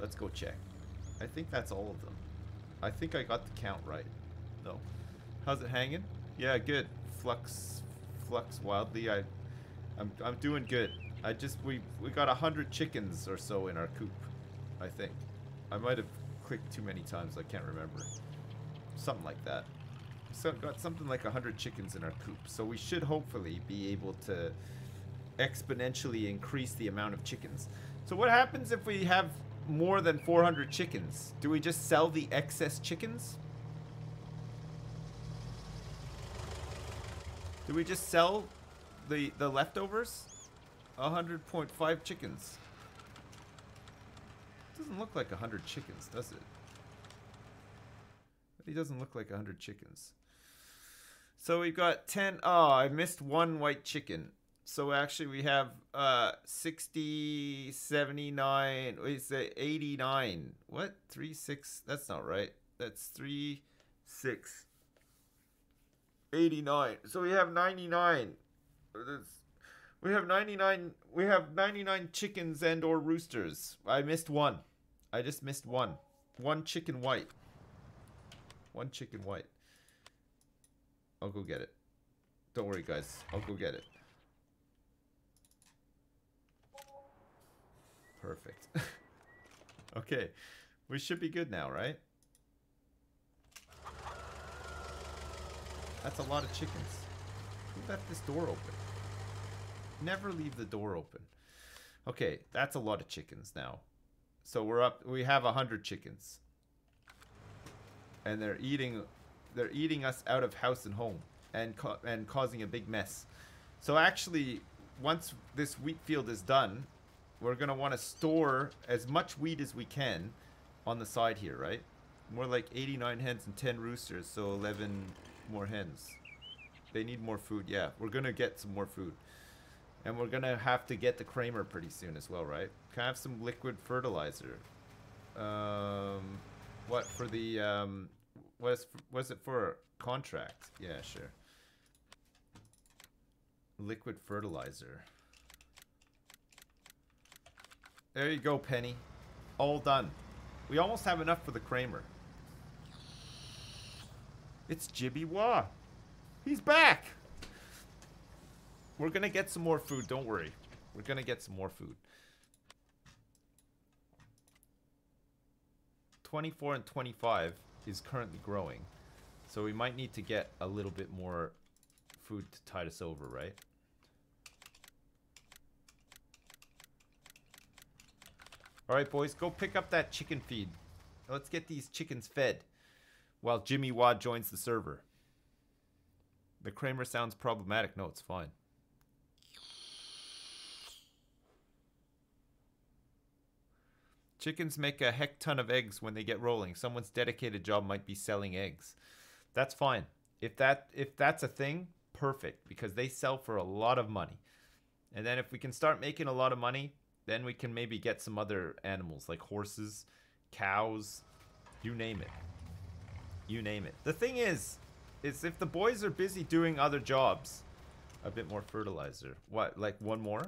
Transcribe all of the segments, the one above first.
Let's go check. I think that's all of them. I think I got the count right. No. How's it hanging? Yeah, good. Flux, flux wildly. I, I'm, I'm doing good. I just we we got a hundred chickens or so in our coop. I think. I might have clicked too many times. I can't remember. Something like that. So got something like a hundred chickens in our coop. So we should hopefully be able to exponentially increase the amount of chickens. So what happens if we have more than 400 chickens? Do we just sell the excess chickens? Do we just sell the the leftovers? 100.5 chickens. Doesn't look like 100 chickens, does it? He doesn't look like 100 chickens. So we've got 10. Oh, I missed one white chicken. So actually we have uh 60, 79, wait, say 89. What? 3, 6. That's not right. That's 3, 6. 89. So we have 99. That's, we have 99 we have 99 chickens and or roosters. I missed one. I just missed one. One chicken white. One chicken white. I'll go get it. Don't worry guys. I'll go get it. Perfect. okay. We should be good now, right? That's a lot of chickens. Who left this door open? Never leave the door open. Okay, that's a lot of chickens now. So we're up. We have a hundred chickens, and they're eating. They're eating us out of house and home, and ca- and causing a big mess. So actually, once this wheat field is done, we're gonna want to store as much wheat as we can on the side here, right? More like 89 hens and 10 roosters, so 11 more hens. They need more food, yeah. We're gonna get some more food. And we're gonna have to get the Kramer pretty soon as well, right? Can I have some liquid fertilizer? Um, what for the um, was was it for contract? Yeah, sure. Liquid fertilizer. There you go, Penny. All done. We almost have enough for the Kramer. It's Jimmy Wah. He's back. We're gonna get some more food, don't worry. We're gonna get some more food. 24 and 25 is currently growing. So we might need to get a little bit more food to tide us over, right? Alright, boys, go pick up that chicken feed. Let's get these chickens fed while Jimmy Wah joins the server. The Kramer sounds problematic. No, it's fine. Chickens make a heck ton of eggs when they get rolling. Someone's dedicated job might be selling eggs. That's fine. If that if that's a thing, perfect because they sell for a lot of money. And then if we can start making a lot of money, then we can maybe get some other animals like horses, cows, you name it. You name it. The thing is, is if the boys are busy doing other jobs, a bit more fertilizer. What, like one more?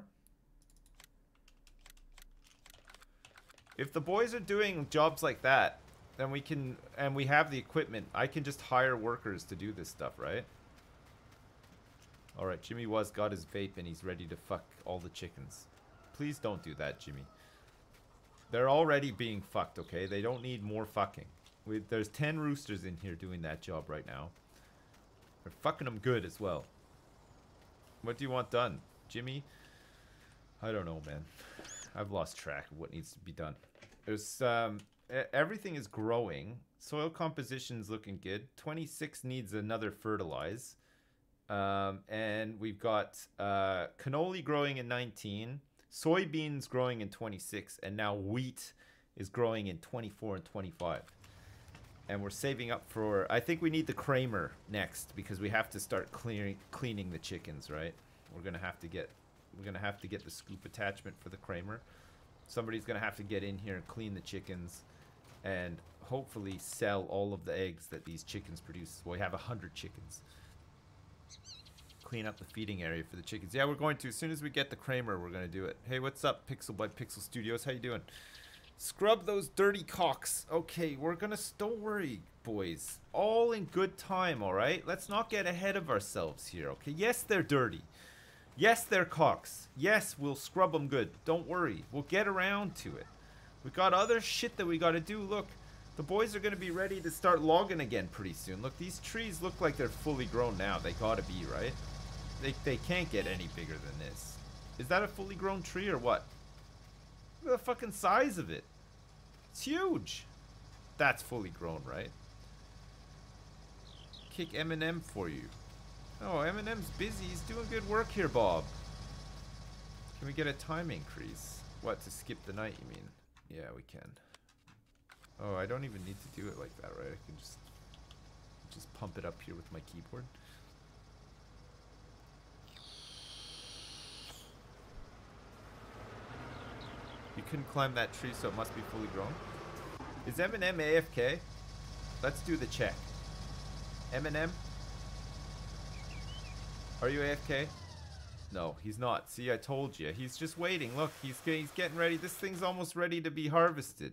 If the boys are doing jobs like that, then we can, and we have the equipment, I can just hire workers to do this stuff, right? Alright, Jimmy Wah's got his vape and he's ready to fuck all the chickens. Please don't do that, Jimmy. They're already being fucked, okay? They don't need more fucking. We, there's 10 roosters in here doing that job right now. They're fucking them good as well. What do you want done? Jimmy? I don't know, man. I've lost track of what needs to be done. There's, um, everything is growing. Soil composition's looking good. 26 needs another fertilize. Um, and we've got uh, cannoli growing in 19, soybeans growing in 26, and now wheat is growing in 24 and 25. And we're saving up for. I think we need the Kramer next because we have to start clearing cleaning the chickens, right? We're gonna have to get. We're gonna have to get the scoop attachment for the Kramer. Somebody's gonna have to get in here and clean the chickens, and hopefully sell all of the eggs that these chickens produce. Well, we have a hundred chickens clean up the feeding area for the chickens. Yeah, we're going to. As soon as we get the Kramer, we're going to do it. Hey, what's up, Pixel by Pixel Studios? How you doing? Scrub those dirty cocks. Okay, we're gonna. Don't worry, boys. All in good time, alright? Let's not get ahead of ourselves here, okay? Yes, they're dirty. Yes, they're cocks. Yes, we'll scrub them good. Don't worry. We'll get around to it. We got other shit that we gotta do. Look, the boys are gonna be ready to start logging again pretty soon. Look, these trees look like they're fully grown now. They gotta be, right? They, they can't get any bigger than this. Is that a fully grown tree or what? Look at the fucking size of it. It's huge. That's fully grown, right? Kick Eminem for you. Oh, Eminem's busy. He's doing good work here, Bob. Can we get a time increase? What, to skip the night, you mean? Yeah, we can. Oh, I don't even need to do it like that, right? I can just just pump it up here with my keyboard. You couldn't climb that tree, so it must be fully grown. Is Eminem AFK? Let's do the check. Eminem? Are you AFK? No, he's not. See, I told you. He's just waiting. Look, he's, he's getting ready. This thing's almost ready to be harvested.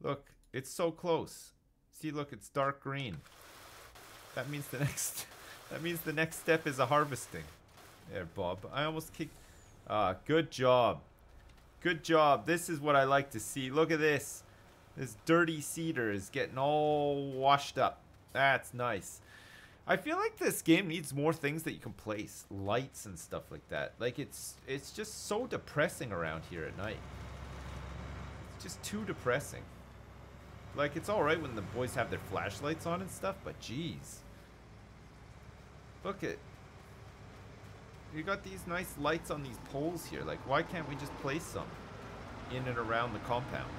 Look, it's so close. See, look, it's dark green. That means the next... That means the next step is a harvesting. There, Bob. I almost kicked... Ah, good job. Good job. This is what I like to see. Look at this. This dirty cedar is getting all washed up. That's nice. I feel like this game needs more things that you can place. Lights and stuff like that. Like, it's it's just so depressing around here at night. It's just too depressing. Like, it's alright when the boys have their flashlights on and stuff, but jeez. Look at... You got these nice lights on these poles here. Like, why can't we just place some in and around the compound?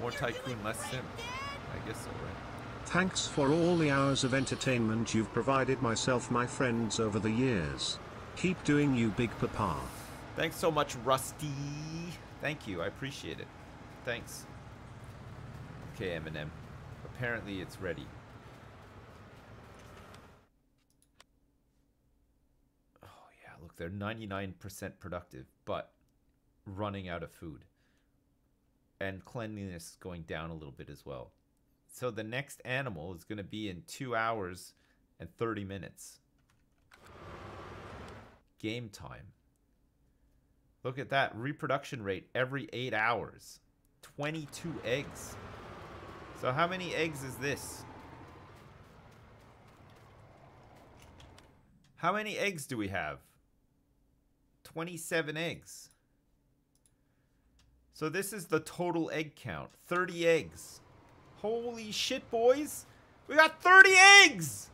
More Tycoon, less Sim. I guess so, right? Thanks for all the hours of entertainment you've provided myself my friends over the years. Keep doing you big papa. Thanks so much, Rusty. Thank you, I appreciate it. Thanks. Okay, Eminem. Apparently it's ready. Oh they're 99% productive, but running out of food. And cleanliness going down a little bit as well. So the next animal is going to be in 2 hours and 30 minutes. Game time. Look at that. Reproduction rate every 8 hours. 22 eggs. So how many eggs is this? How many eggs do we have? 27 eggs. So this is the total egg count. 30 eggs. Holy shit, boys. We got 30 eggs!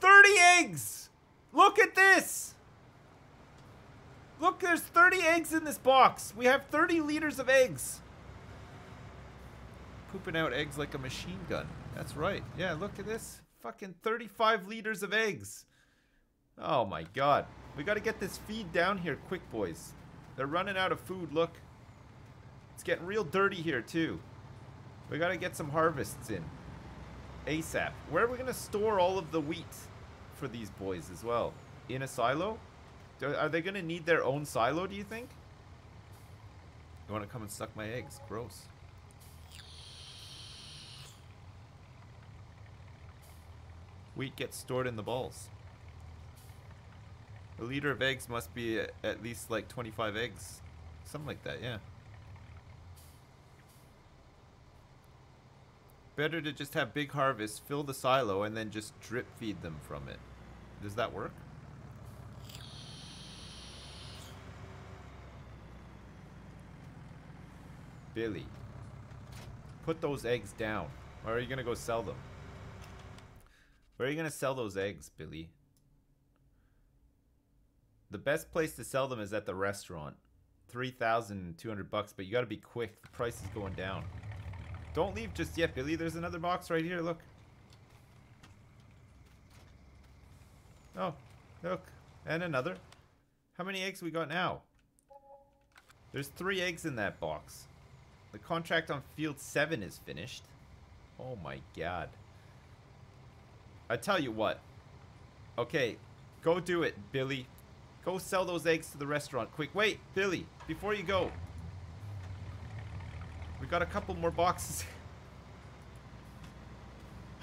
30 eggs! Look at this! Look, there's 30 eggs in this box. We have 30 liters of eggs. Pooping out eggs like a machine gun. That's right. Yeah, look at this. Fucking 35 liters of eggs. Oh my god. We gotta get this feed down here quick, boys. They're running out of food, look. It's getting real dirty here, too. We gotta get some harvests in. ASAP. Where are we gonna store all of the wheat for these boys as well? In a silo? Are they gonna need their own silo, do you think? You wanna come and suck my eggs? Gross. Wheat gets stored in the balls. A liter of eggs must be at least like 25 eggs. Something like that, yeah. Better to just have big harvest, fill the silo, and then just drip feed them from it. Does that work? Billy. Put those eggs down. Or are you going to go sell them? Where are you going to sell those eggs, Billy? The best place to sell them is at the restaurant. 3,200 bucks, but you got to be quick. The price is going down. Don't leave just yet, Billy. There's another box right here. Look. Oh, look. And another. How many eggs we got now? There's three eggs in that box. The contract on field 7 is finished. Oh my god. I tell you what. Okay, go do it, Billy. Go sell those eggs to the restaurant. Quick, wait, Billy, before you go. We got a couple more boxes.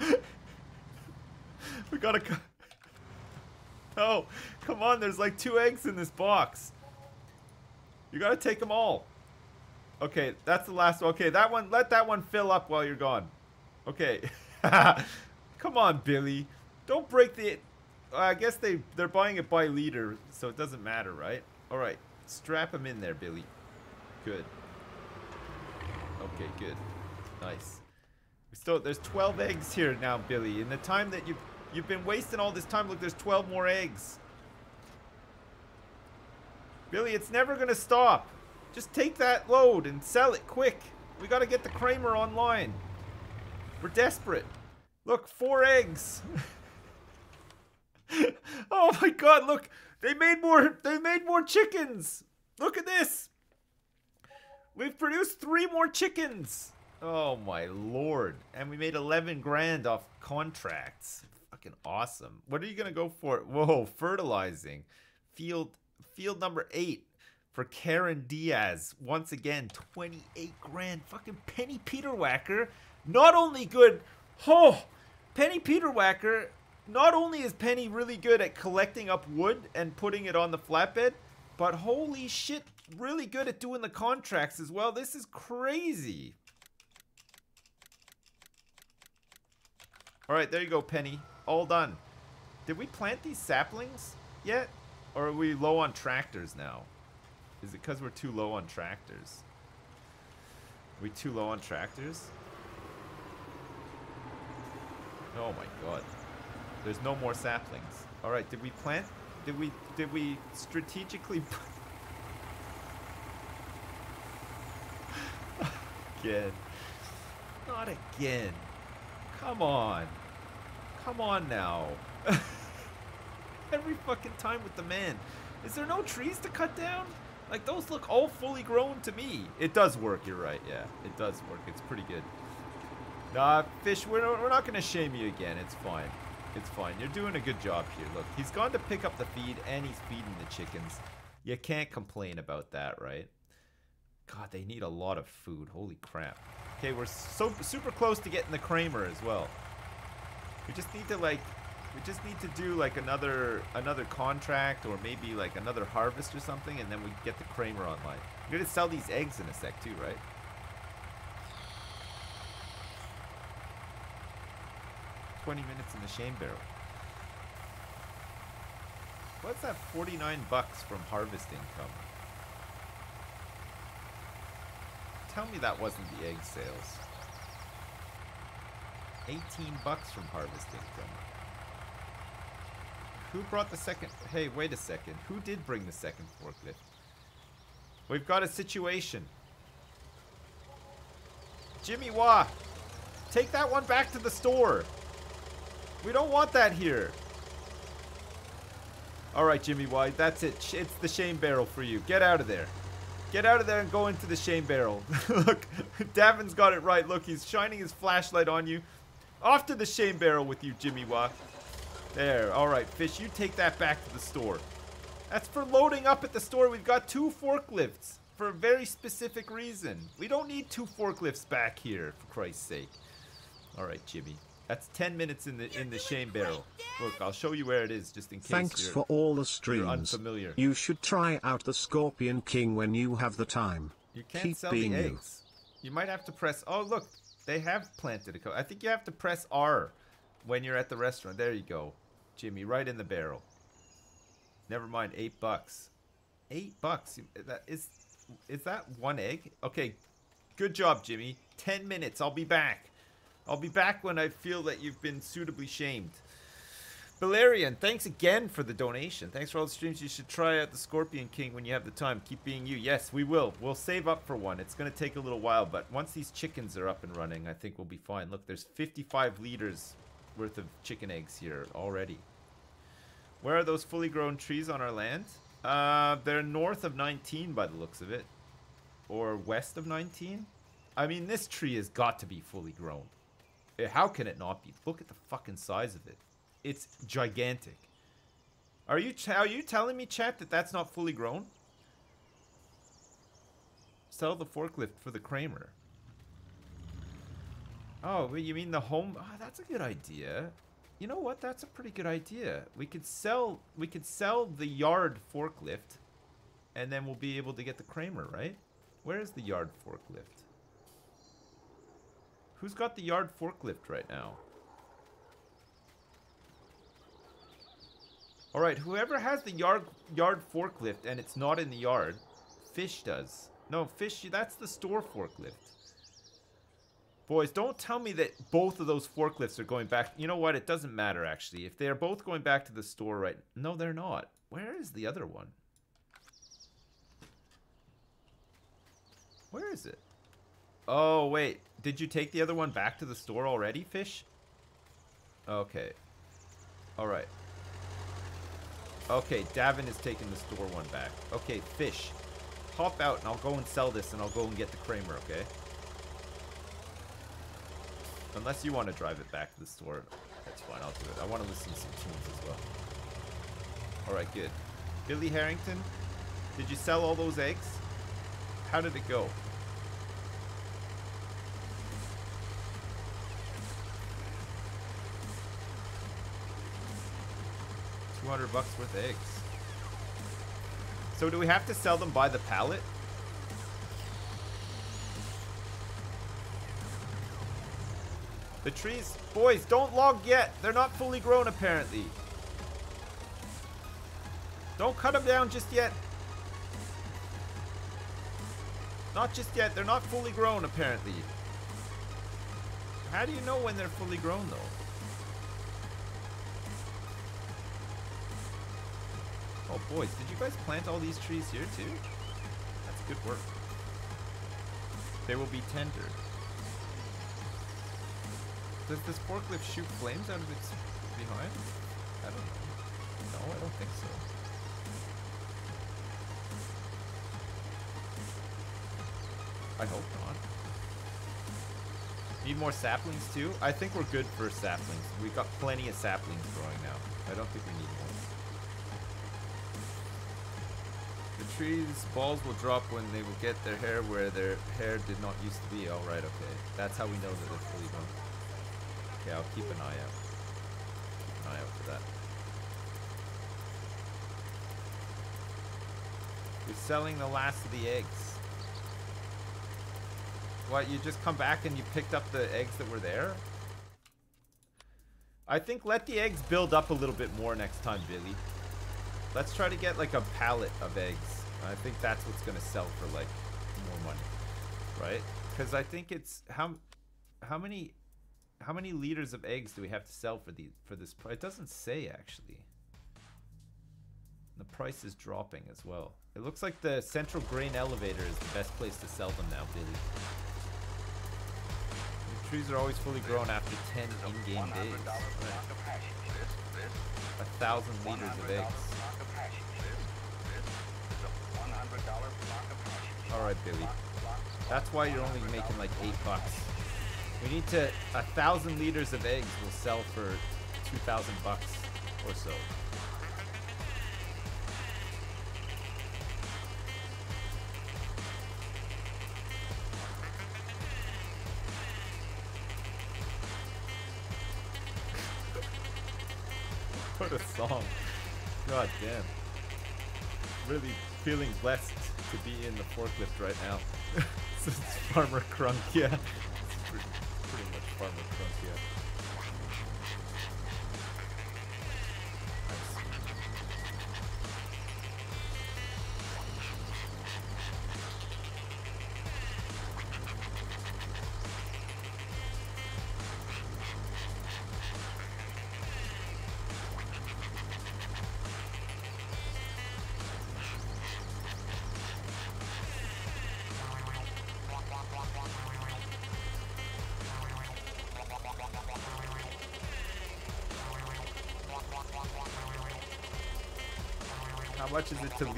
we got a. No, come on. There's like two eggs in this box. You gotta take them all. Okay, that's the last one. Okay, that one. Let that one fill up while you're gone. Okay. come on, Billy. Don't break the. I guess they they're buying it by liter, so it doesn't matter, right? All right, strap him in there, Billy. Good. Okay, good. Nice. Still there's 12 eggs here now, Billy. In the time that you've you've been wasting all this time, look, there's 12 more eggs. Billy, it's never gonna stop. Just take that load and sell it quick. We gotta get the Kramer online. We're desperate. Look, four eggs. oh my god, look. They made more they made more chickens. Look at this. We've produced three more chickens. Oh my lord. And we made 11 grand off contracts. Fucking awesome. What are you going to go for? Whoa, fertilizing. Field field number 8 for Karen Diaz. Once again, 28 grand. Fucking Penny Peter Whacker. Not only good. Oh, Penny Peter Whacker. Not only is Penny really good at collecting up wood and putting it on the flatbed, but holy shit, really good at doing the contracts as well. This is crazy. All right, there you go, Penny. All done. Did we plant these saplings yet? Or are we low on tractors now? Is it because we're too low on tractors? Are we too low on tractors? Oh my god. There's no more saplings. All right, did we plant? Did we did we strategically again. Not again. Come on. Come on now. Every fucking time with the man. Is there no trees to cut down? Like, those look all fully grown to me. It does work, you're right, yeah. It does work. It's pretty good. Nah, Fish, we're, we're not going to shame you again. It's fine. It's fine. You're doing a good job here. Look, he's gone to pick up the feed, and he's feeding the chickens. You can't complain about that, right? God, they need a lot of food. Holy crap. Okay, we're so super close to getting the Kramer as well. We just need to like we just need to do like another another contract or maybe like another harvest or something and then we get the Kramer online. We're gonna sell these eggs in a sec too, right? Twenty minutes in the shame barrel. What's that 49 bucks from harvest income? tell me that wasn't the egg sales. 18 bucks from harvest income. Who brought the second? Hey, wait a second. Who did bring the second forklift? We've got a situation. Jimmy Wah, take that one back to the store. We don't want that here. All right, Jimmy Wah, that's it. It's the shame barrel for you. Get out of there. Get out of there and go into the shame barrel. Look, Davin's got it right. Look, he's shining his flashlight on you. Off to the shame barrel with you, Jimmy Wah. There. All right, Fish, you take that back to the store. That's for loading up at the store. We've got two forklifts for a very specific reason. We don't need two forklifts back here, for Christ's sake. All right, Jimmy. That's 10 minutes in the in the shame barrel. Look, I'll show you where it is just in case Thanks for all the streams. unfamiliar. You should try out the Scorpion King when you have the time. You can't Keep sell being the you. eggs. You. might have to press. Oh, look, they have planted a. Co I think you have to press R when you're at the restaurant. There you go, Jimmy, right in the barrel. Never mind, eight bucks. Eight bucks. That is. Is that one egg? Okay, good job, Jimmy. Ten minutes. I'll be back. I'll be back when I feel that you've been suitably shamed. Valerian, thanks again for the donation. Thanks for all the streams. You should try out the Scorpion King when you have the time. Keep being you. Yes, we will. We'll save up for one. It's going to take a little while, but once these chickens are up and running, I think we'll be fine. Look, there's 55 liters worth of chicken eggs here already. Where are those fully grown trees on our land? Uh, they're north of 19 by the looks of it. Or west of 19. I mean, this tree has got to be fully grown. How can it not be? Look at the fucking size of it. It's gigantic. Are you are you telling me, chat, that that's not fully grown? Sell the forklift for the Kramer. Oh, you mean the home? Oh, that's a good idea. You know what? That's a pretty good idea. We could sell we could sell the yard forklift and then we'll be able to get the Kramer, right? Where is the yard forklift? Who's got the yard forklift right now? Alright, whoever has the yard yard forklift and it's not in the yard, Fish does. No, Fish, that's the store forklift. Boys, don't tell me that both of those forklifts are going back. You know what? It doesn't matter, actually. If they're both going back to the store right... No, they're not. Where is the other one? Where is it? Oh, wait. Did you take the other one back to the store already, Fish? Okay. Alright. Okay, Davin is taking the store one back. Okay, Fish. Hop out and I'll go and sell this and I'll go and get the Kramer, okay? Unless you want to drive it back to the store. That's fine, I'll do it. I want to listen to some tunes as well. Alright, good. Billy Harrington, did you sell all those eggs? How did it go? Two hundred bucks worth of eggs. So do we have to sell them by the pallet? The trees... Boys, don't log yet. They're not fully grown, apparently. Don't cut them down just yet. Not just yet. They're not fully grown, apparently. How do you know when they're fully grown, though? Oh, boys, did you guys plant all these trees here, too? That's good work. They will be tender. Does this forklift shoot flames out of its behind? I don't know. No, I don't think so. I hope not. Need more saplings too? I think we're good for saplings. We've got plenty of saplings growing now. I don't think we need more. The trees' balls will drop when they will get their hair where their hair did not used to be. Alright, okay. That's how we know that they're fully grown. Okay, I'll keep an eye out. Keep an eye out for that. You're selling the last of the eggs. What, you just come back and you picked up the eggs that were there? I think let the eggs build up a little bit more next time, Billy. Let's try to get like a pallet of eggs. I think that's what's gonna sell for like more money, right? Because I think it's how how many how many liters of eggs do we have to sell for the for this price? It doesn't say actually. The price is dropping as well. It looks like the central grain elevator is the best place to sell them now, Billy. The trees are always fully grown after 10 in-game days. A thousand liters of eggs. Alright, Billy. That's why you're only making like 8 bucks. We need to... A thousand liters of eggs will sell for 2,000 bucks or so. what a song. God damn. Really feeling blessed to be in the forklift right now. is Farmer Crunk, yeah. It's pretty much Farmer Crunk, yeah.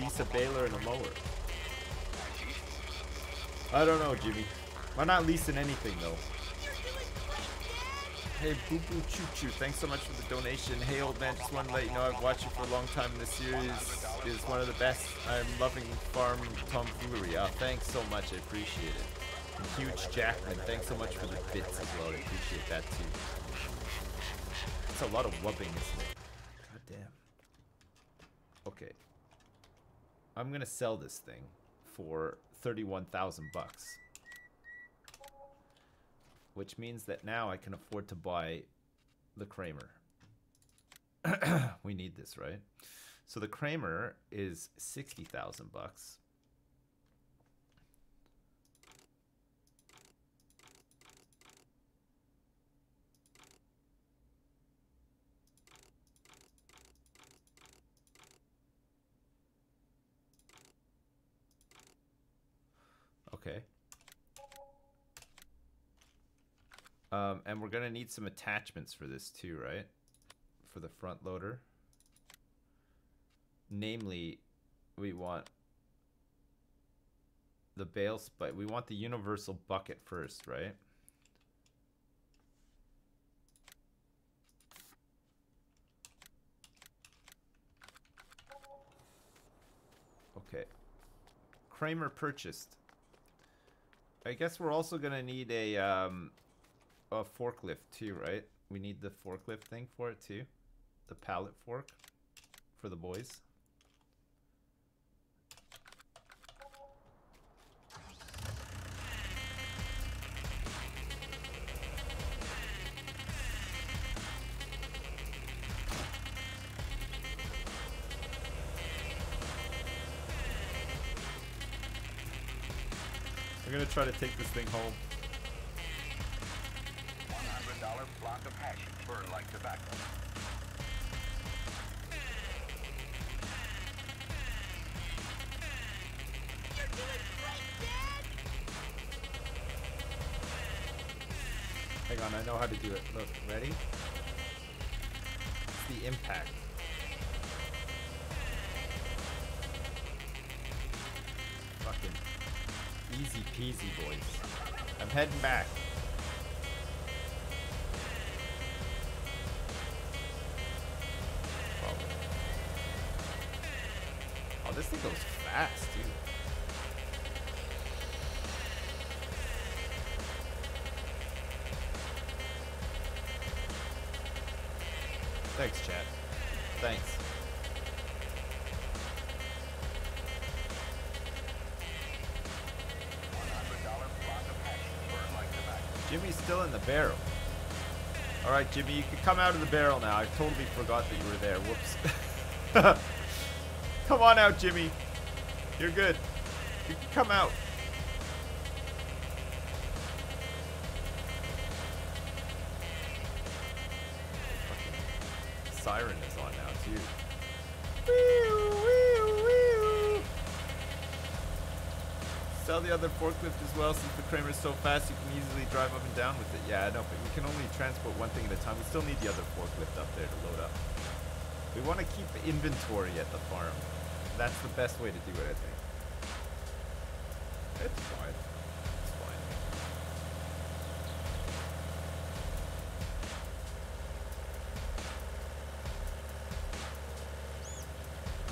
Lease a baler and a mower? I don't know, Jimmy. I'm not leasing anything, though. Hey, Boo Boo Choo Choo, thanks so much for the donation. Hey, old man, just want to let you know I've watched you for a long time, and this series is one of the best. I'm loving farm tomfoolery. Oh, thanks so much. I appreciate it. Huge Jackman, thanks so much for the bits as well. I appreciate that too. It's a lot of whooping, isn't it? God damn. Okay. I'm gonna sell this thing for 31,000 bucks. Which means that now I can afford to buy the Kramer. we need this, right? So the Kramer is 60,000 bucks. Okay. Um, and we're gonna need some attachments for this too, right? For the front loader. Namely, we want the bale but we want the universal bucket first, right? Okay. Kramer purchased. I guess we're also gonna need a um, a forklift too, right? We need the forklift thing for it too, the pallet fork for the boys. Gonna try to take this thing home. $100 block of hashish burn like tobacco. You're doing great, Dad! Hang on, I know how to do it. Look, ready? It's the impact. Peasy, boys. I'm heading back. Oh. Oh, this thing goes fast, dude. Thanks, chat. Thanks. Jimmy's still in the barrel. Alright, Jimmy, you can come out of the barrel now. I totally forgot that you were there. Whoops. come on out, Jimmy. You're good. You can come out. Fucking Siren is on now, too. Sell the other forklift as well since the Kramer's so fast you can easily drive up and down with it. Yeah, I know, but we can only transport one thing at a time. We still need the other forklift up there to load up. We want to keep inventory at the farm. That's the best way to do it, I think. It's fine. It's fine.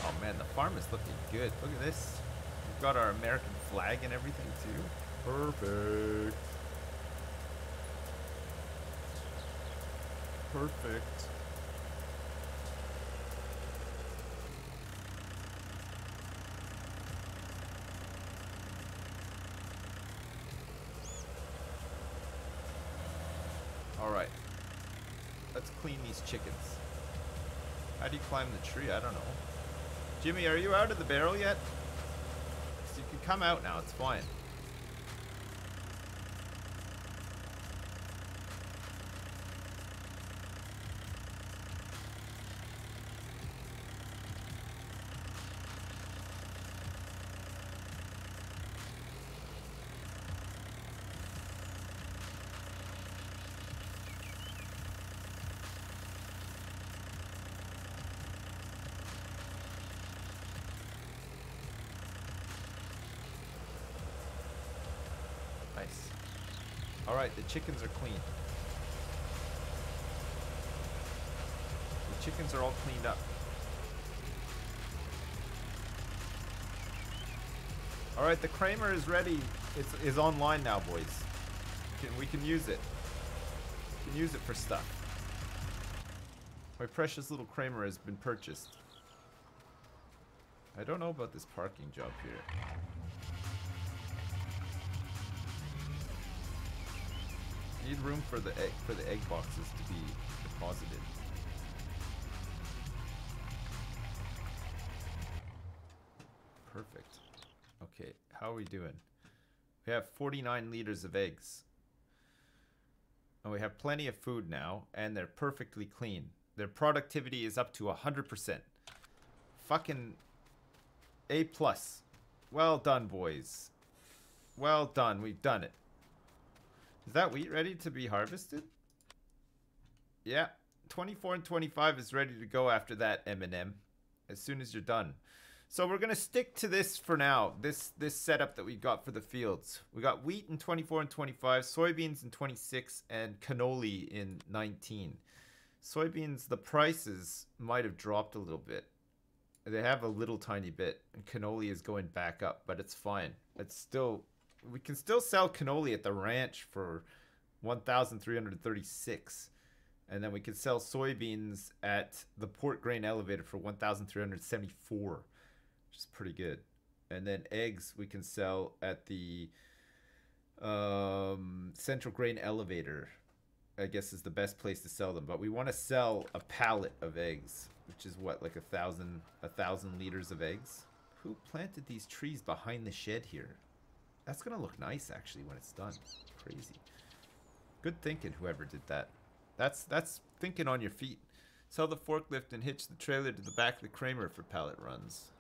Oh man, the farm is looking good. Look at this. We've got our American flag and everything too. Perfect. Perfect. All right. Let's clean these chickens. How do you climb the tree? I don't know. Jimmy, are you out of the barrel yet? Come out now. It's fine. Nice. Alright, the chickens are clean. The chickens are all cleaned up. Alright, the Kramer is ready it's, is online now, boys. Can, we can use it. We can use it for stuff. My precious little Kramer has been purchased. I don't know about this parking job here. Room for the egg, for the egg boxes to be deposited. Perfect. Okay, how are we doing? We have 49 liters of eggs. And we have plenty of food now, and they're perfectly clean. Their productivity is up to 100%. Fucking A+. plus. Well done, boys. Well done, we've done it. Is that wheat ready to be harvested? Yeah, 24 and 25 is ready to go after that, M&M. As soon as you're done. So we're gonna stick to this for now. This this setup that we got for the fields. We got wheat in 24 and 25, soybeans in 26, and cannoli in 19. Soybeans, the prices might have dropped a little bit. They have a little tiny bit, and cannoli is going back up, but it's fine. It's still we can still sell cannoli at the ranch for 1,336. And then we can sell soybeans at the port grain elevator for 1,374, which is pretty good. And then eggs we can sell at the um, central grain elevator. I guess is the best place to sell them. But we want to sell a pallet of eggs, which is what like a thousand a thousand liters of eggs. Who planted these trees behind the shed here? That's gonna look nice actually when it's done. Crazy. Good thinking, whoever did that. That's that's thinking on your feet. Sell the forklift and hitch the trailer to the back of the Kramer for pallet runs.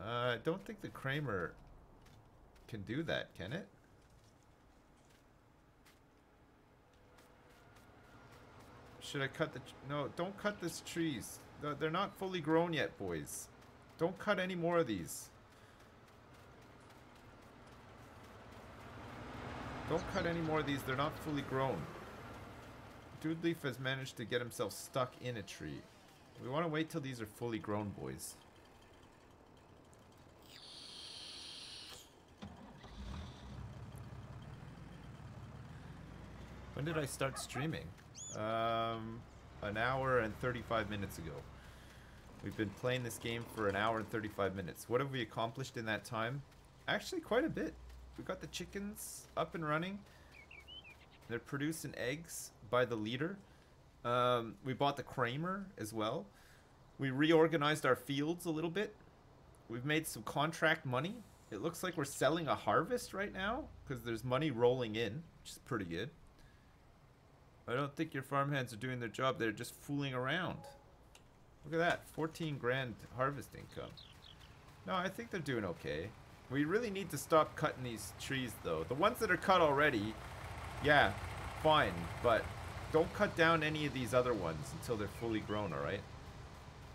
Uh, I don't think the Kramer can do that, can it? Should I cut the... No, don't cut these trees. They're- They're not fully grown yet, boys. Don't cut any more of these. Don't cut any more of these. They're not fully grown. Dude Leaf has managed to get himself stuck in a tree. We want to wait till these are fully grown, boys. When did I start streaming? Um, an hour and 35 minutes ago. We've been playing this game for an hour and 35 minutes. What have we accomplished in that time? Actually, quite a bit. We got the chickens up and running. They're producing eggs by the liter. Um, we bought the Kramer as well. We reorganized our fields a little bit. We've made some contract money. It looks like we're selling a harvest right now because there's money rolling in, which is pretty good. I don't think your farmhands are doing their job. They're just fooling around. Look at that, 14 grand harvest income. No, I think they're doing okay. We really need to stop cutting these trees though. The ones that are cut already, yeah, fine, but don't cut down any of these other ones until they're fully grown, alright?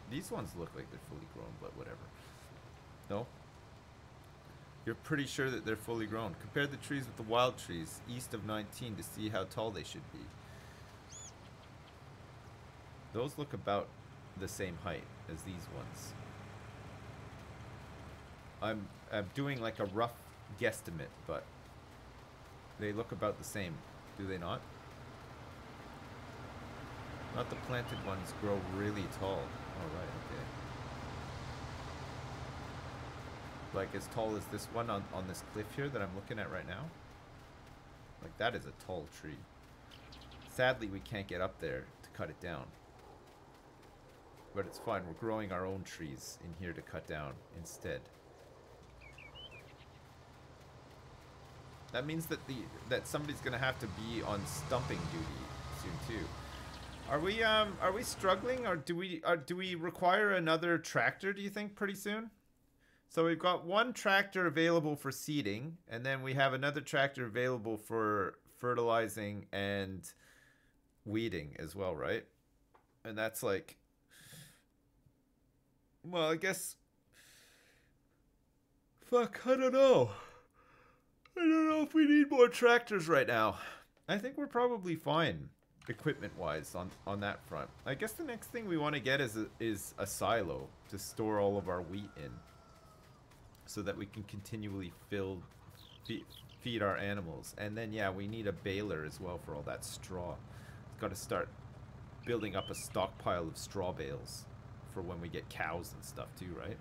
These ones look like they're fully grown, but whatever. No? You're pretty sure that they're fully grown. Compare the trees with the wild trees east of 19 to see how tall they should be. Those look about the same height as these ones. I'm, I'm doing like a rough guesstimate, but they look about the same, do they not? Not the planted ones grow really tall. Oh, Alright, okay. Like as tall as this one on, on this cliff here that I'm looking at right now. Like that is a tall tree. Sadly, we can't get up there to cut it down. But it's fine, we're growing our own trees in here to cut down instead. That means that the that somebody's gonna have to be on stumping duty soon too. Are we um are we struggling or do we are do we require another tractor? Do you think pretty soon? So we've got one tractor available for seeding, and then we have another tractor available for fertilizing and weeding as well, right? And that's like, well, I guess. Fuck, I don't know. I don't know if we need more tractors right now. I think we're probably fine equipment wise on on that front. I guess the next thing we want to get is a, is a silo to store all of our wheat in so that we can continually fill fe- feed our animals. And then, yeah, we need a baler as well for all that straw. It's Got to start building up a stockpile of straw bales for when we get cows and stuff too, right?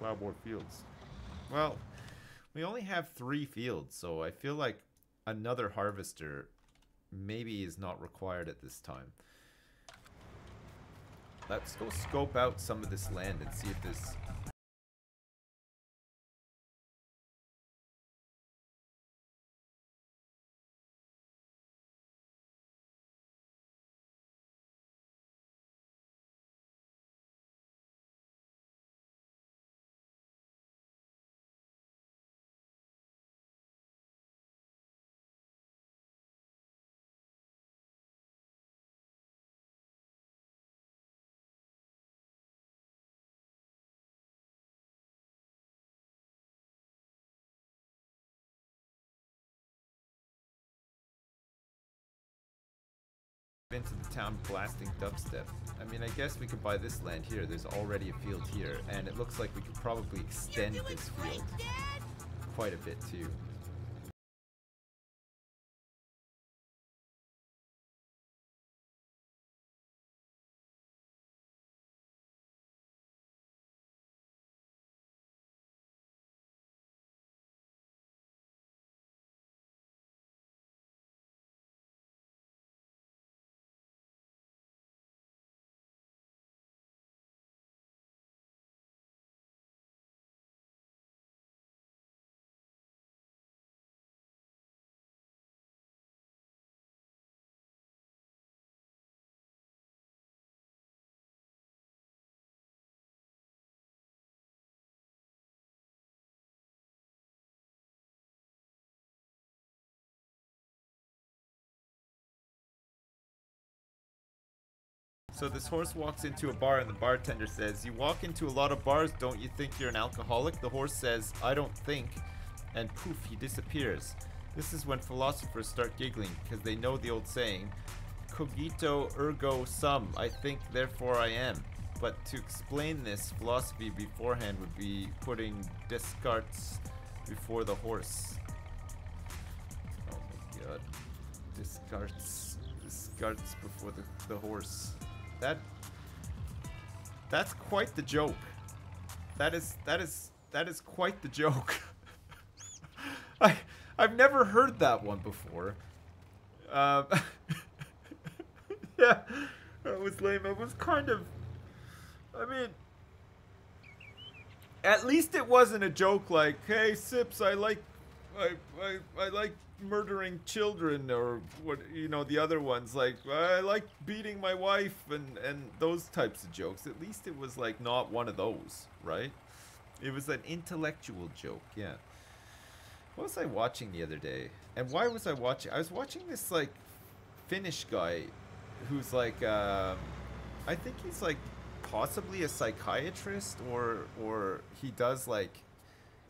Plowboard fields. Well, we only have three fields, so I feel like another harvester maybe is not required at this time. Let's go scope out some of this land and see if there's into the town blasting dubstep. I mean, I guess we could buy this land here. There's already a field here, and it looks like we could probably extend this field quite a bit too. So this horse walks into a bar and the bartender says, You walk into a lot of bars, don't you think you're an alcoholic? The horse says, I don't think. And poof, he disappears. This is when philosophers start giggling because they know the old saying, Cogito ergo sum. I think, therefore I am. But to explain this philosophy beforehand would be putting Descartes before the horse. Oh my god. Descartes. Descartes before the, the horse. That That's quite the joke. That is that is that is quite the joke. I I've never heard that one before. Um, yeah, that was lame. It was kind of. I mean, at least it wasn't a joke like, "Hey, Sips, I like, I, I, I like murdering children," or what you know, the other ones like, "I like beating my wife," and and those types of jokes. At least it was like not one of those, right? It was an intellectual joke, yeah. What was I watching the other day? And why was I watching? I was watching this like Finnish guy who's like um, I think he's like possibly a psychiatrist or or he does like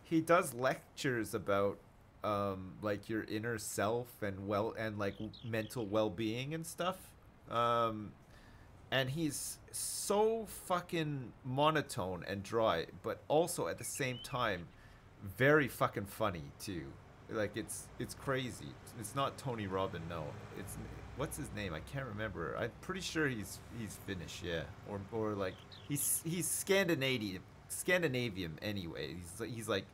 he does lectures about um like your inner self and well and like mental well-being and stuff um and he's so fucking monotone and dry but also at the same time very fucking funny too. Like it's it's crazy. It's not tony robin no. It's what's his name? I can't remember. I'm pretty sure he's he's finnish yeah. Or or like he's he's scandinavian scandinavian anyway. He's he's like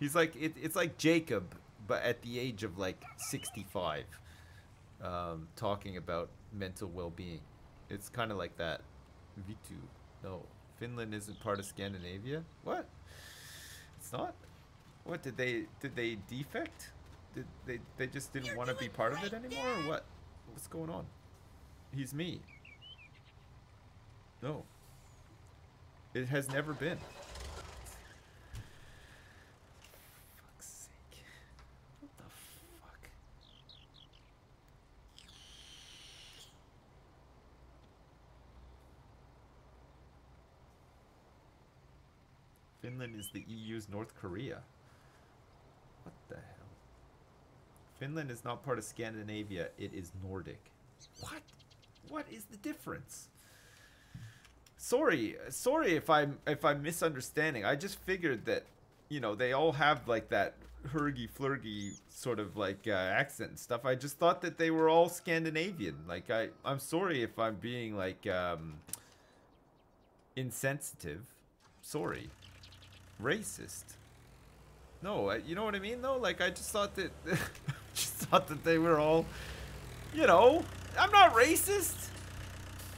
he's like it, it's like jacob but at the age of like 65 um, talking about mental well-being it's kind of like that vitu no finland isn't part of scandinavia what it's not. What did they did they defect? Did they they just didn't want to be part of it anymore or what? What's going on? He's me. No. It has never been. Fuck's sake. What the fuck? Finland is the EU's North Korea. What the hell? Finland is not part of Scandinavia, it is Nordic. What? What is the difference? sorry, sorry if I'm if I'm misunderstanding. I just figured that, you know, they all have like that hurgy flurgy sort of like uh, accent and stuff. I just thought that they were all Scandinavian. Like I, I'm sorry if I'm being like um, insensitive. Sorry, racist. No, you know what I mean though. Like I just thought that, just thought that they were all, you know, I'm not racist.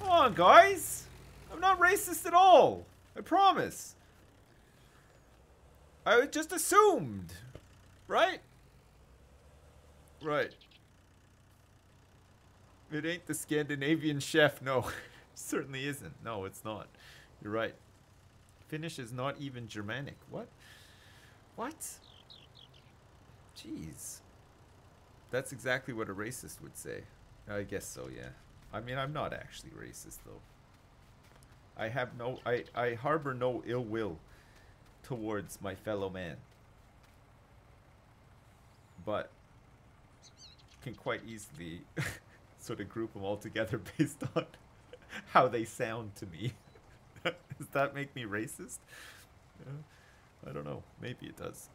Come on, guys. I'm not racist at all. I promise. I just assumed. Right? Right. It ain't the Scandinavian chef. No, certainly isn't. No, it's not. You're right. Finnish is not even Germanic. What? What? Jeez. That's exactly what a racist would say. I guess so, yeah. I mean, I'm not actually racist, though. I have no, I, I harbor no ill will towards my fellow man. But can quite easily sort of group them all together based on how they sound to me. does that make me racist? Yeah, I don't know. Maybe it does.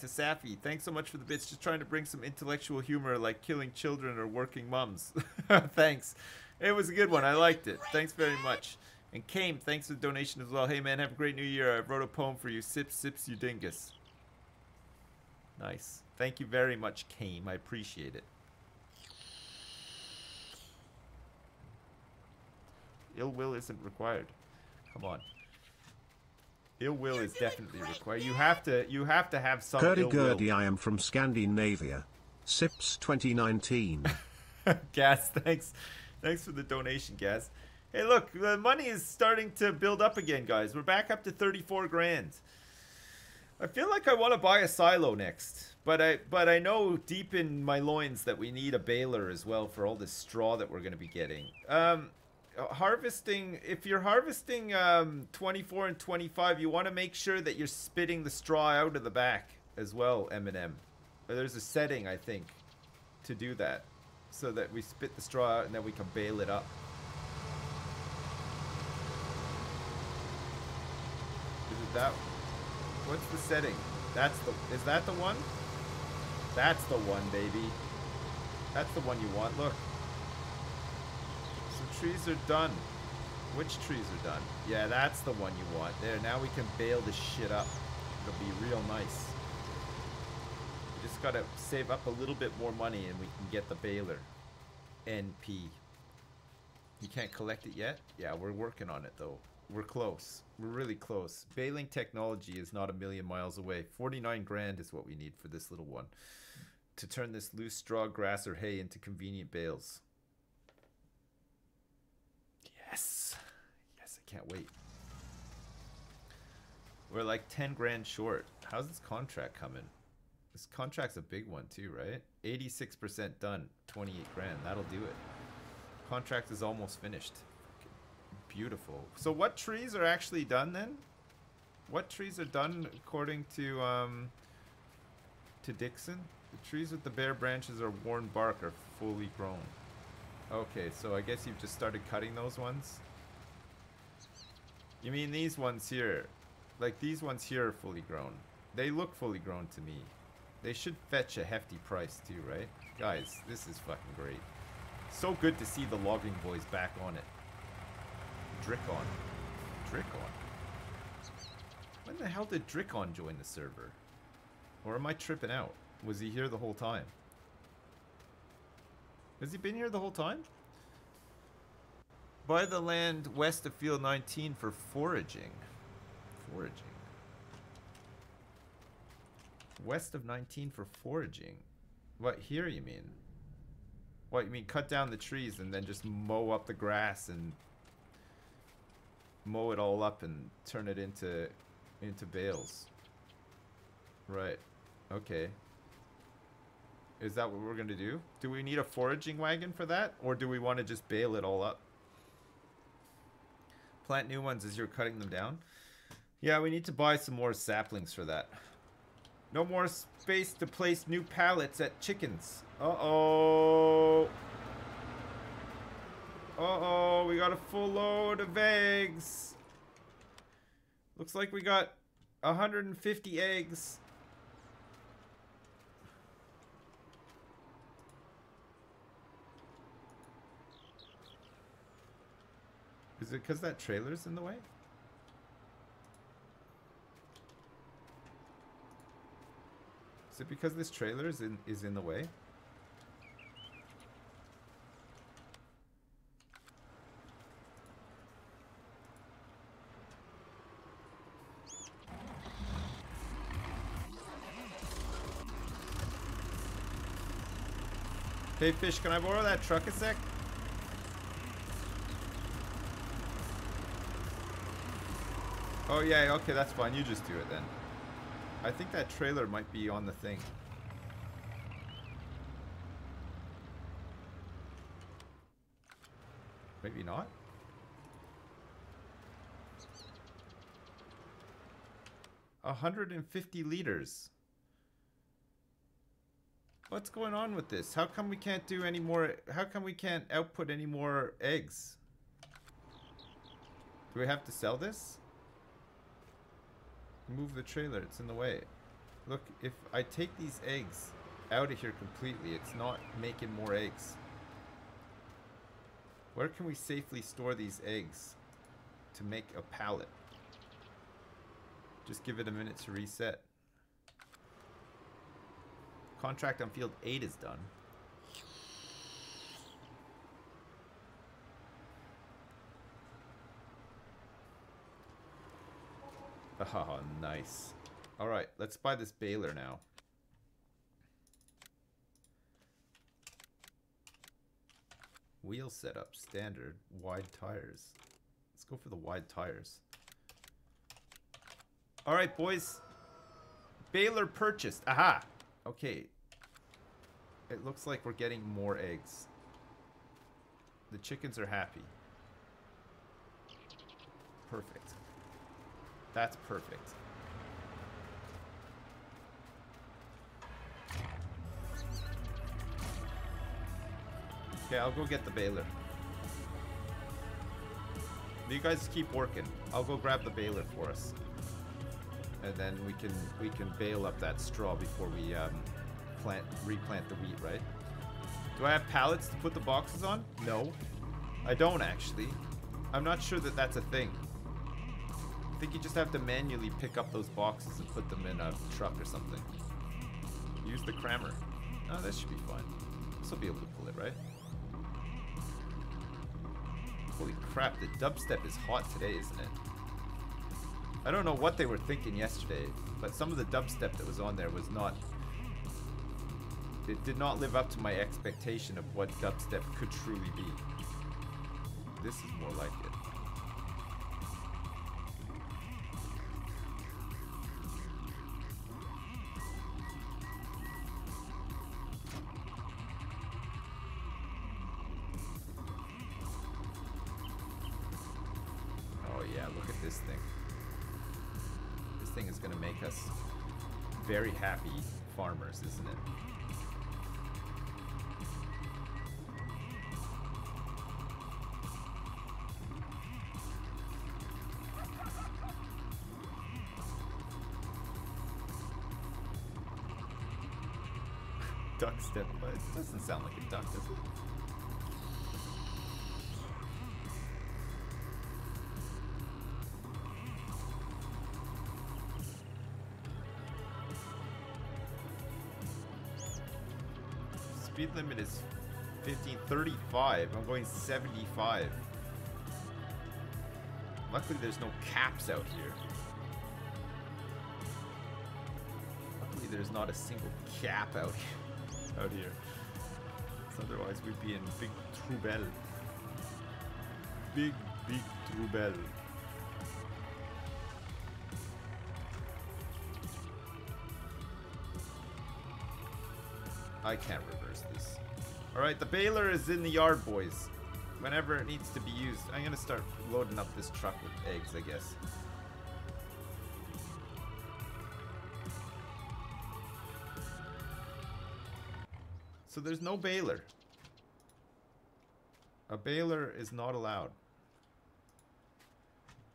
To Safi, thanks so much for the bits. Just trying to bring some intellectual humor like killing children or working mums. thanks. It was a good one. I liked it. Thanks very much. And Kame, thanks for the donation as well. Hey man, have a great new year. I wrote a poem for you. Sips, sips, you dingus. Nice. Thank you very much, Kame. I appreciate it. Ill will isn't required. Come on. Ill will is definitely required. You have to you have to have some Curdy ill. Gurdy, I am from Scandinavia. Sips 2019. Gas, thanks. Thanks for the donation, Gas. Hey, look, the money is starting to build up again, guys. We're back up to 34 grand. I feel like I want to buy a silo next, but I but I know deep in my loins that we need a baler as well for all this straw that we're going to be getting. Um, harvesting, if you're harvesting um, 24 and 25, you want to make sure that you're spitting the straw out of the back as well, M&M. There's a setting, I think, to do that, so that we spit the straw out and then we can bale it up. Is it that? What's the setting? That's the. Is that the one? That's the one, baby. That's the one you want. Look. Trees are done. Which trees are done? Yeah, that's the one you want. There, now we can bale this shit up. It'll be real nice. We just gotta save up a little bit more money and we can get the baler. NP. You can't collect it yet? Yeah, we're working on it though. We're close. We're really close. Baling technology is not a million miles away. 49 grand is what we need for this little one. To turn this loose straw, grass, or hay into convenient bales. Yes. Yes, I can't wait. We're like 10 grand short. How's this contract coming? This contract's a big one too, right? 86% done. 28 grand. That'll do it. Contract is almost finished. Beautiful. So what trees are actually done then? What trees are done according to um to Dixon? The trees with the bare branches or worn bark are fully grown. Okay, so I guess you've just started cutting those ones? You mean these ones here? Like these ones here are fully grown. They look fully grown to me. They should fetch a hefty price too, right? Guys, this is fucking great. So good to see the logging boys back on it. Drickon. Drickon? When the hell did Drickon join the server? Or am I tripping out? Was he here the whole time? Has he been here the whole time? Buy the land west of Field 19 for foraging. Foraging. West of 19 for foraging. What, here you mean? What, you mean cut down the trees and then just mow up the grass and mow it all up and turn it into into bales. Right. Okay. Is that what we're going to do? Do we need a foraging wagon for that? Or do we want to just bale it all up? Plant new ones as you're cutting them down? Yeah, we need to buy some more saplings for that. No more space to place new pallets at chickens. Uh-oh. Uh-oh, we got a full load of eggs. Looks like we got 150 eggs. Is it because that trailer's in the way? Is it because this trailer is in is in the way? Hey fish, can I borrow that truck a sec? Oh yeah, okay, that's fine. You just do it then. I think that trailer might be on the thing. Maybe not. A hundred and fifty liters. What's going on with this? How come we can't do any more? How come we can't output any more eggs? Do we have to sell this? Move the trailer, it's in the way. Look, if I take these eggs out of here completely, it's not making more eggs. Where can we safely store these eggs to make a pallet? Just give it a minute to reset. Contract on field 8 is done. Oh, nice. Alright, let's buy this baler now. Wheel setup, standard, wide tires. Let's go for the wide tires. Alright, boys. Baler purchased. Aha! Okay. It looks like we're getting more eggs. The chickens are happy. Perfect. That's perfect. Okay, I'll go get the baler. You guys keep working. I'll go grab the baler for us. And then we can we can bale up that straw before we um, plant replant the wheat, right? Do I have pallets to put the boxes on? No. I don't actually. I'm not sure that that's a thing. I think you just have to manually pick up those boxes and put them in a truck or something. Use the Kramer. Oh, this should be fun. This will be able to pull it, right? Holy crap, the dubstep is hot today, isn't it? I don't know what they were thinking yesterday, but some of the dubstep that was on there was not... It did not live up to my expectation of what dubstep could truly be. This is more like it. Thing is gonna make us very happy farmers, isn't it? duck step, but it doesn't sound like a duck, does it? Speed limit is 1535. I'm going 75. Luckily, there's no caps out here. Luckily, there's not a single cap out here. Out here. otherwise, we'd be in big trouble. Big, big trouble. I can't reverse this. Alright, the baler is in the yard, boys. Whenever it needs to be used. I'm gonna start loading up this truck with eggs, I guess. So there's no baler. A baler is not allowed.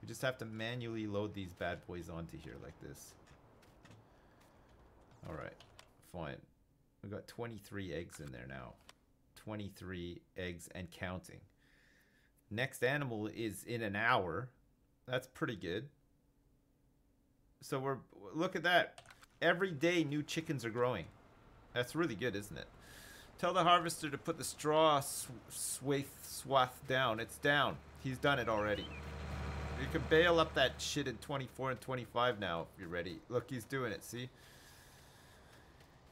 We just have to manually load these bad boys onto here like this. Alright, fine. We got 23 eggs in there now. 23 eggs and counting. Next animal is in an hour. That's pretty good. So we're look at that. Every day new chickens are growing. That's really good, isn't it? Tell the harvester to put the straw sw- swath swath down. It's down. He's done it already. You can bale up that shit in 24 and 25 now if you're ready. Look, he's doing it. See?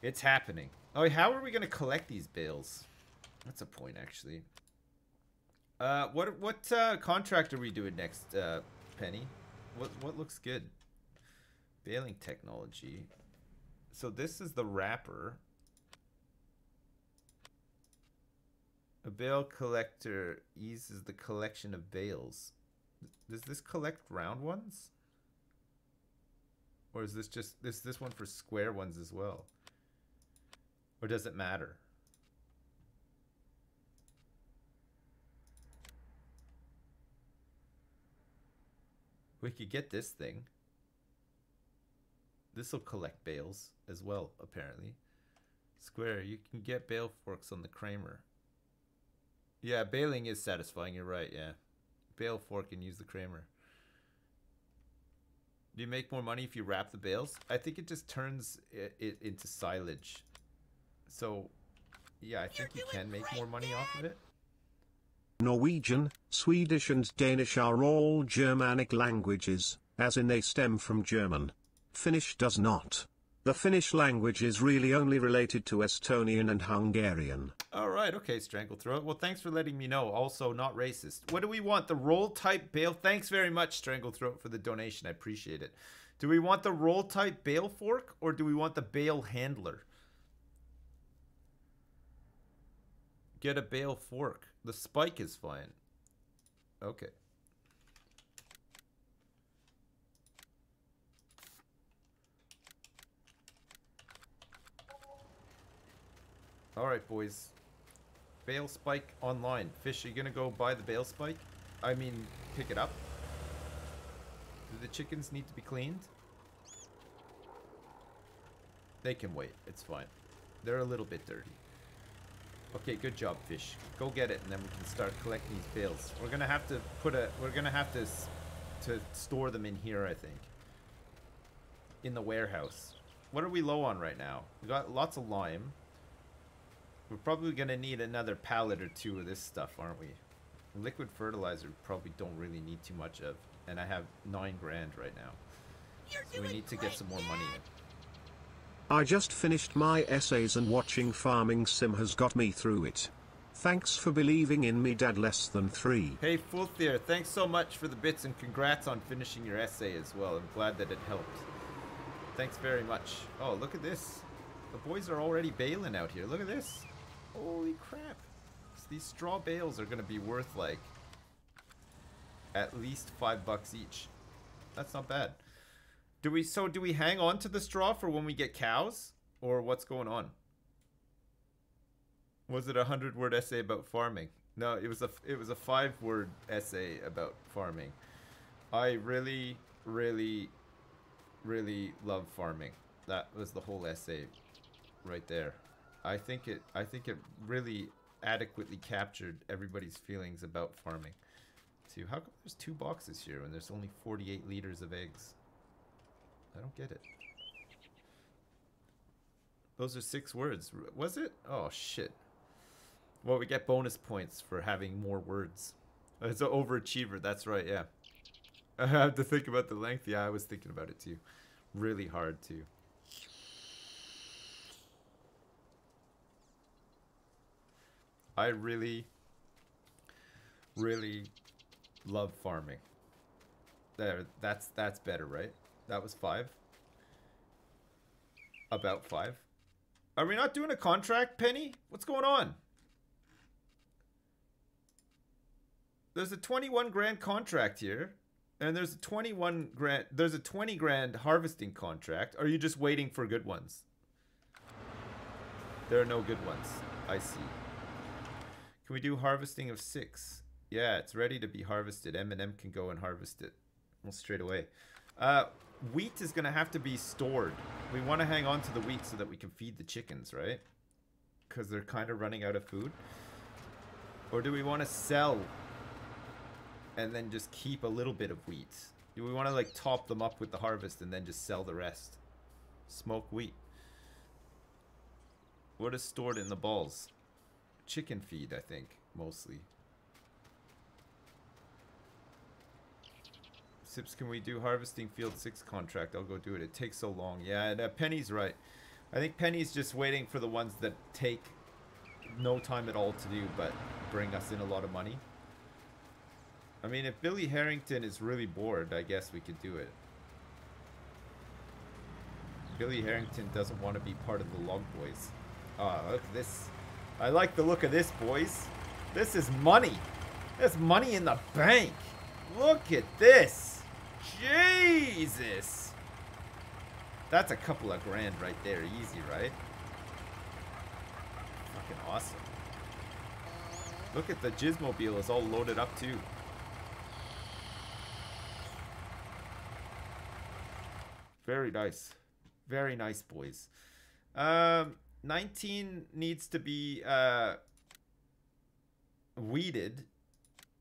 It's happening. Oh, how are we gonna collect these bales? That's a point, actually. Uh, what what uh, contract are we doing next, uh, Penny? What what looks good? Baling technology. So this is the wrapper. A bale collector eases the collection of bales. Does this collect round ones? Or is this just this this one for square ones as well? Or does it matter? We could get this thing. This will collect bales as well, apparently. Square, you can get bale forks on the Kramer. Yeah, baling is satisfying, you're right, yeah. Bale fork and use the Kramer. Do you make more money if you wrap the bales? I think it just turns it, it into silage. So, yeah, I think you doing can make great, more money off of it. Norwegian, Swedish and Danish are all Germanic languages, as in they stem from German. Finnish does not. The Finnish language is really only related to Estonian and Hungarian. All right, okay, Strangle Throat. Well, thanks for letting me know. Also, not racist. What do we want? The roll type bale? Thanks very much, Strangle Throat, for the donation. I appreciate it. Do we want the roll type bale fork or do we want the bale handler? Get a bale fork. The spike is fine. Okay. All right, boys. Bale spike online. Fish, are you gonna go buy the bale spike? I mean, pick it up. Do the chickens need to be cleaned? They can wait. It's fine. They're a little bit dirty. Okay, good job, fish. Go get it, and then we can start collecting these bales. We're gonna have to put a. We're gonna have to s- to store them in here, I think. In the warehouse. What are we low on right now? We got lots of lime. We're probably gonna need another pallet or two of this stuff, aren't we? Liquid fertilizer we probably don't really need too much of, and I have nine grand right now, You're so we need to get some more money in. I just finished my essays and watching Farming Sim has got me through it. Thanks for believing in me, Dad. Less than three. Hey, Fulthir, thanks so much for the bits and congrats on finishing your essay as well. I'm glad that it helped. Thanks very much. Oh, look at this. The boys are already baling out here. Look at this. Holy crap. These straw bales are going to be worth like at least five bucks each. That's not bad. Do we, so do we hang on to the straw for when we get cows? Or what's going on? Was it a hundred word essay about farming? No, it was a it was a five word essay about farming. I really, really, really love farming. That was the whole essay, right there. I think it I think it really adequately captured everybody's feelings about farming. See, how come there's two boxes here when there's only 48 liters of eggs? I don't get it. Those are six words. Was it? Oh shit. Well, we get bonus points for having more words. Oh, it's an overachiever. That's right. Yeah. I have to think about the length. Yeah, I was thinking about it too. Really hard too. I really, really love farming. There, that's that's better, right? That was five. About five. Are we not doing a contract, Penny? What's going on? There's a 21 grand contract here, and there's a 21 grand. There's a 20 grand harvesting contract. Are you just waiting for good ones? There are no good ones. I see. Can we do harvesting of six? Yeah, it's ready to be harvested. M&M can go and harvest it. Straight away. Uh, wheat is gonna have to be stored. We want to hang on to the wheat so that we can feed the chickens, right? Because they're kind of running out of food. Or do we want to sell and then just keep a little bit of wheat? Do we want to like top them up with the harvest and then just sell the rest? Smoke wheat. What is stored in the balls? Chicken feed, I think, mostly. Sips, can we do harvesting field six contract? I'll go do it. It takes so long. Yeah, and, uh, Penny's right. I think Penny's just waiting for the ones that take no time at all to do, but bring us in a lot of money. I mean, if Billy Harrington is really bored, I guess we could do it. Billy Harrington doesn't want to be part of the Log Boys. Oh, look at this. I like the look of this, boys. This is money. There's money in the bank. Look at this. Jesus. That's a couple of grand right there. Easy, right? Fucking awesome. Look at the Gizmobile is all loaded up too. Very nice. Very nice, boys. Um, 19 needs to be uh, weeded,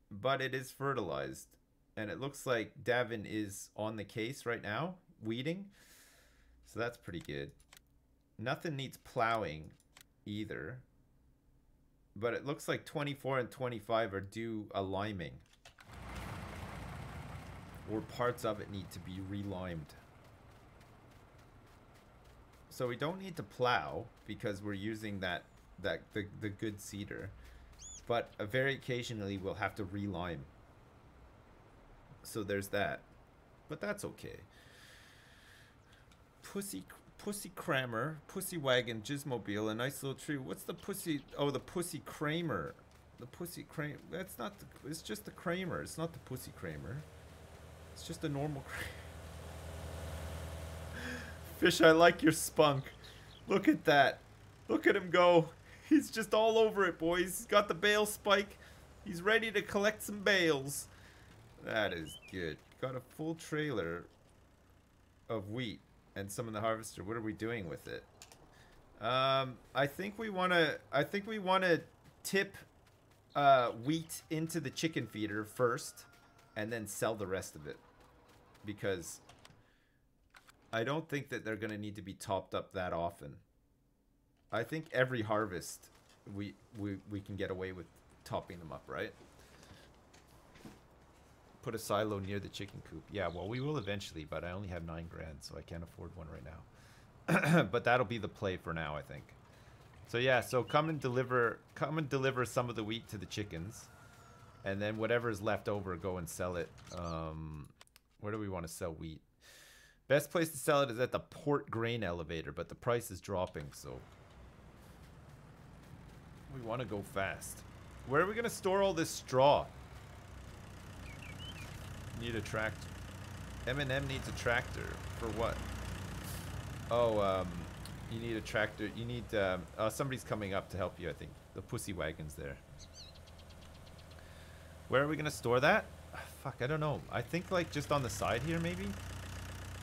but it is fertilized. And it looks like Davin is on the case right now, weeding. So that's pretty good. Nothing needs plowing either. But it looks like 24 and 25 are due a liming. Or parts of it need to be relimed. So we don't need to plow because we're using that that the, the good seeder. But very occasionally we'll have to relime. So there's that. But that's okay. Pussy Pussy Kramer, Pussy Wagon, Gizmobile, a nice little tree. What's the pussy? Oh, the Pussy Kramer. The Pussy Kramer. That's not the. It's just the Kramer. It's not the Pussy Kramer. It's just a normal. Fish, I like your spunk. Look at that. Look at him go. He's just all over it, boys. He's got the bale spike. He's ready to collect some bales. That is good. Got a full trailer of wheat and some in the harvester. What are we doing with it? Um, I think we want to. I think we want to tip uh, wheat into the chicken feeder first, and then sell the rest of it, because I don't think that they're gonna need to be topped up that often. I think every harvest we we we can get away with topping them up, right? Put a silo near the chicken coop. Yeah, well, we will eventually, but I only have nine grand, so I can't afford one right now. but that'll be the play for now, I think. So yeah, so come and deliver, come and deliver some of the wheat to the chickens, and then whatever is left over, go and sell it. Um, where do we want to sell wheat? Best place to sell it is at the port grain elevator, but the price is dropping, so we want to go fast. Where are we gonna store all this straw? Need a tractor. M&M needs a tractor. For what? Oh, um, you need a tractor. You need, um, uh, somebody's coming up to help you, I think. The pussy wagon's there. Where are we gonna store that? Ah, Fuck, I don't know. I think like just on the side here, maybe?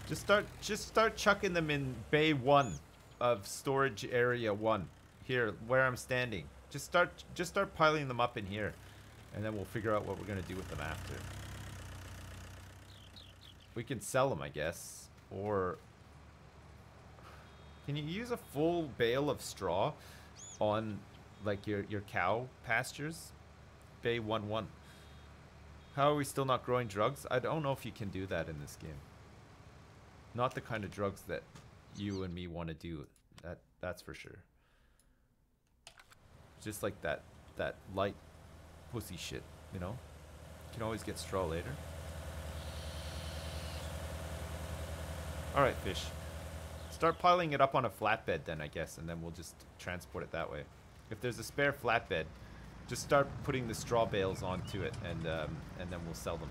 Just start, just start chucking them in bay one of storage area one. Here, where I'm standing. Just start, just start piling them up in here. And then we'll figure out what we're gonna do with them after. We can sell them, I guess. Or... Can you use a full bale of straw on, like, your, your cow pastures? Bay 1-1. How are we still not growing drugs? I don't know if you can do that in this game. Not the kind of drugs that you and me want to do. That That's for sure. Just like that, that light pussy shit, you know? You can always get straw later. Alright, fish. Start piling it up on a flatbed then, I guess, and then we'll just transport it that way. If there's a spare flatbed, just start putting the straw bales onto it, and um, and then we'll sell them.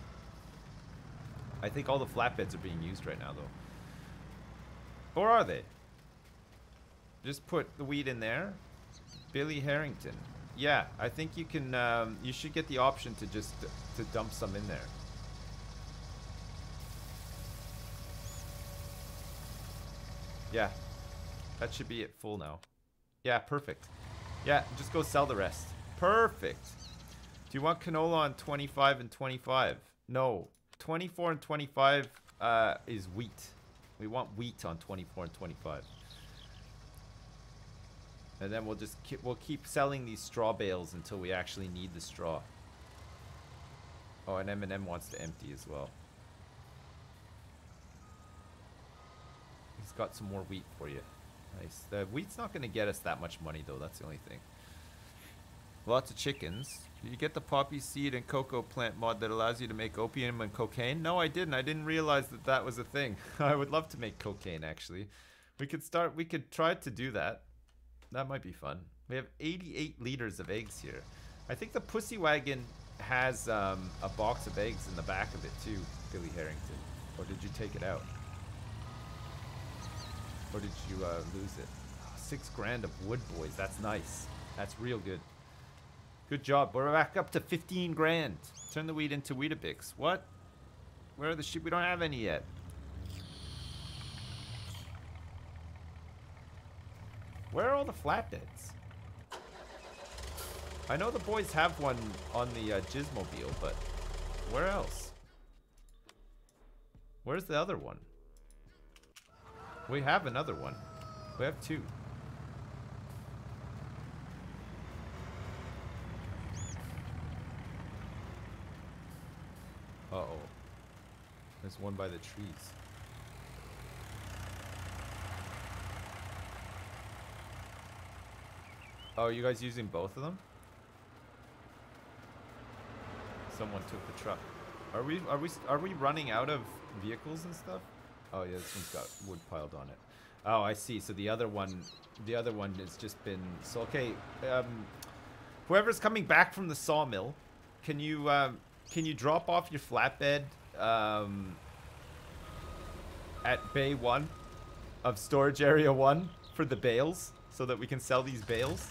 I think all the flatbeds are being used right now, though. Or are they? Just put the weed in there. Billy Harrington. yeah, I think you can. Um, you should get the option to just to dump some in there. Yeah, that should be it full now. Yeah, perfect. Yeah, just go sell the rest. Perfect. Do you want canola on 25 and 25? No. 24 and 25 uh, is wheat. We want wheat on 24 and 25. And then we'll just we'll keep selling these straw bales until we actually need the straw. Oh, and M&M wants to empty as well. He's got some more wheat for you. Nice. The wheat's not going to get us that much money though. That's the only thing. Lots of chickens. Did you get the poppy seed and cocoa plant mod that allows you to make opium and cocaine? No, I didn't. I didn't realize that that was a thing. I would love to make cocaine actually. We could start. We could try to do that. That might be fun. We have 88 liters of eggs here. I think the pussy wagon has um, a box of eggs in the back of it too, Billy Harrington. Or did you take it out? Or did you uh, lose it? Six grand of wood, boys. That's nice. That's real good. Good job. We're back up to 15 grand. Turn the wheat into Weetabix. What? Where are the sheep? We don't have any yet. Where are all the flatbeds? I know the boys have one on the uh, but where else? Where's the other one? We have another one. We have two. Uh-oh. There's one by the trees. Oh, you guys using both of them? Someone took the truck. Are we are we are we running out of vehicles and stuff? Oh yeah, this one's got wood piled on it. Oh, I see. So the other one, the other one has just been. So okay, um, whoever's coming back from the sawmill, can you um, can you drop off your flatbed um, at bay one of storage area one for the bales, so that we can sell these bales?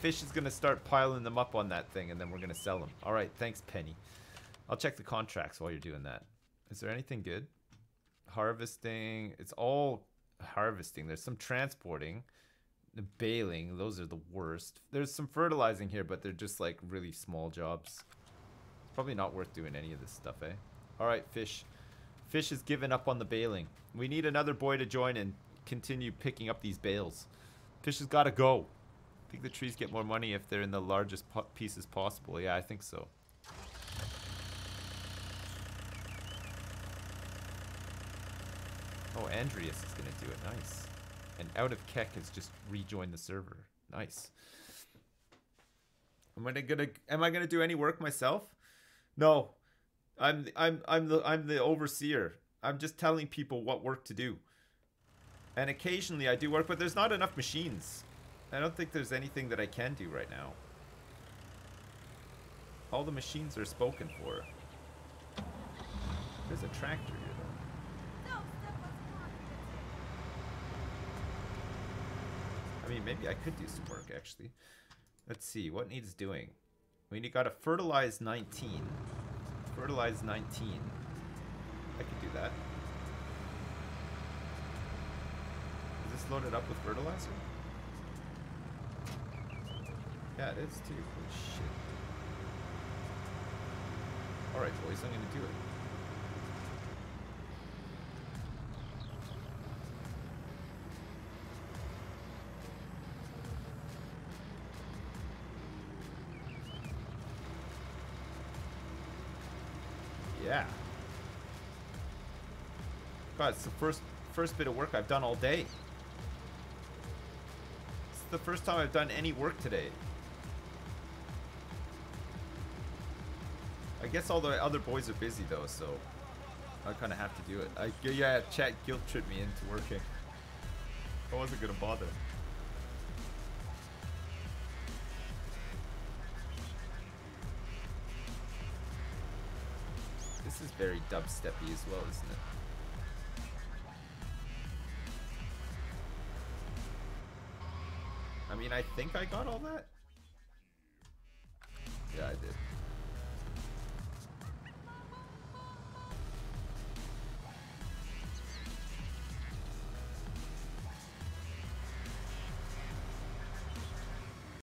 Fish is gonna start piling them up on that thing, and then we're gonna sell them. All right, thanks, Penny. I'll check the contracts while you're doing that. Is there anything good? Harvesting. It's all harvesting. There's some transporting. The baling. Those are the worst. There's some fertilizing here, but they're just like really small jobs. It's Probably not worth doing any of this stuff, eh? All right, Fish. Fish has given up on the baling. We need another boy to join and continue picking up these bales. Fish has got to go. I think the trees get more money if they're in the largest po pieces possible. Yeah, I think so. Andreas is gonna do it. Nice. And out of Keck has just rejoined the server. Nice. Am I gonna am I gonna do any work myself? No. I'm I'm I'm the I'm the overseer. I'm just telling people what work to do. And occasionally I do work, but there's not enough machines. I don't think there's anything that I can do right now. All the machines are spoken for. There's a tractor here though. No, step what's on. I mean, maybe I could do some work actually. Let's see, what needs doing? We need got to fertilize 19. Fertilize 19. I could do that. Is this loaded up with fertilizer? Yeah, it is too. Holy shit. Alright, boys, I'm gonna do it. Yeah. God, it's the first first bit of work I've done all day. It's the first time I've done any work today. I guess all the other boys are busy though, so I kind of have to do it. I yeah, chat guilt tripped me into working. I wasn't gonna bother. Very dubsteppy as well, isn't it? I'm mean, I think I got all that. I.